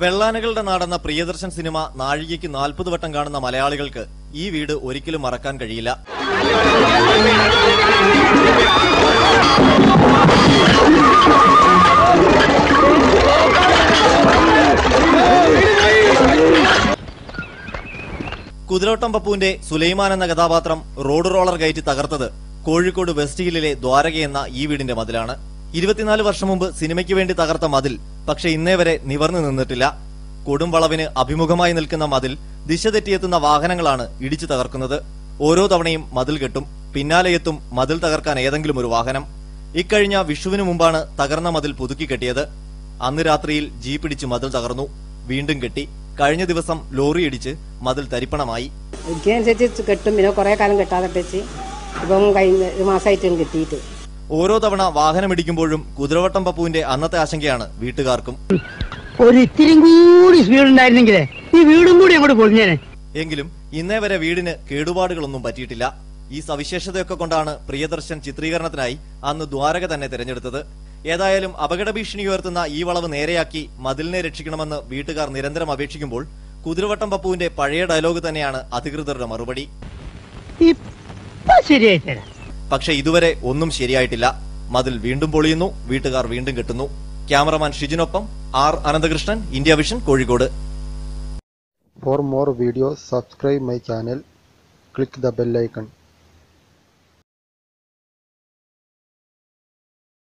വെള്ളാനകളുടെ നാടെന്ന Priyadarshan cinema നാഴികയ്ക്ക് നാൽപ്പത് വട്ടം കാണുന്ന മലയാളികൾക്ക് ഈ വീട് ഒരിക്കലും മറക്കാൻ കഴിയില്ല. കുതിരോട്ടം പപ്പുവിന്റെ സുലൈമാൻ എന്ന കഥാപാത്രം റോഡ് റോളർ കയറ്റി തകർത്തത് കോഴിക്കോട് വെസ്റ്റ് ഹില്ലിലെ ദ്വാരക എന്ന ഈ വീടിന്റെ മതിലാണ്. ഇരുപത്തിനാല് വർഷം മുമ്പ് സിനിമയ്ക്ക് വേണ്ടി തകർത്ത മതിൽ പക്ഷെ ഇന്നേ വരെ നിവർന്നു നിന്നിട്ടില്ല. കൊടും വളവിന് അഭിമുഖമായി നിൽക്കുന്ന മതിൽ ദിശ തെറ്റിയെത്തുന്ന വാഹനങ്ങളാണ് ഇടിച്ചു തകർക്കുന്നത്. ഓരോ തവണയും മതിൽ കെട്ടും. പിന്നാലെ എത്തും മതിൽ തകർക്കാൻ ഏതെങ്കിലും ഒരു വാഹനം. ഇക്കഴിഞ്ഞ വിഷുവിനു മുമ്പാണ് തകർന്ന മതിൽ പുതുക്കി കെട്ടിയത്. അന്ന് രാത്രിയിൽ ജീപ്പിടിച്ച് മതിൽ തകർന്നു. വീണ്ടും കെട്ടി. കഴിഞ്ഞ ദിവസം ലോറി ഇടിച്ച് മതിൽ തരിപ്പണമായി. കെട്ടും. പിന്നെ കുറെ കാലം കെട്ടാതെ ഇപ്പം കഴിഞ്ഞ ഒരു മാസമായിട്ടും കിട്ടിയിട്ട്. ഓരോ തവണ വാഹനമിടിക്കുമ്പോഴും കുതിരവട്ടം പപ്പുവിന്റെ അന്നത്തെ ആശങ്കയാണ് വീട്ടുകാർക്കും. ഒരു ഇത്തിരിയും കൂടി സ്പീഡ് ഉണ്ടായിരുന്നെങ്കിലേ ഈ വീടും കൂടി അങ്ങോട്ട് പൊളിഞ്ഞേനെ. എങ്കിലും ഇന്നേ വരെ വീടിന് കേടുപാടുകളൊന്നും പറ്റിയിട്ടില്ല. ഈ സവിശേഷതയൊക്കെ കൊണ്ടാണ് പ്രിയദർശൻ ചിത്രീകരണത്തിനായി അന്ന് ദ്വാരക തന്നെ തിരഞ്ഞെടുത്തത്. ഏതായാലും അപകട ഭീഷണി ഉയർത്തുന്ന ഈ വളവ് നേരെയാക്കി മതിലിനെ രക്ഷിക്കണമെന്ന് വീട്ടുകാർ നിരന്തരം അപേക്ഷിക്കുമ്പോൾ കുതിരവട്ടം പപ്പുവിന്റെ പഴയ ഡയലോഗ് തന്നെയാണ് അധികൃതരുടെ മറുപടി. ശരിയായിട്ട് പക്ഷെ ഇതുവരെ ഒന്നും ശരിയായിട്ടില്ല. മതിൽ വീണ്ടും പൊളിയുന്നു വീട്ടുകാർ വീണ്ടും കെട്ടുന്നു. Cameraman ഷിജിനൊപ്പം R Ananthakrishnan India Vision Kozhikode. For more video subscribe my channel click the bell icon.